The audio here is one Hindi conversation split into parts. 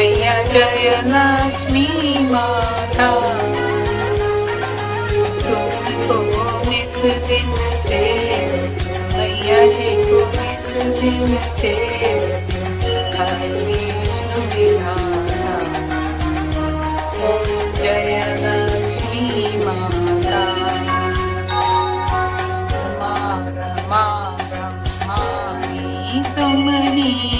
मैया जय लक्ष्मी माता। तुमको निस दिन से, मैया जी को निस दिन से, हर विष्णु ओम जय लक्ष्मी माता। रमा ब्रह्माणी तुम ही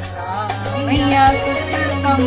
मैया सुख कम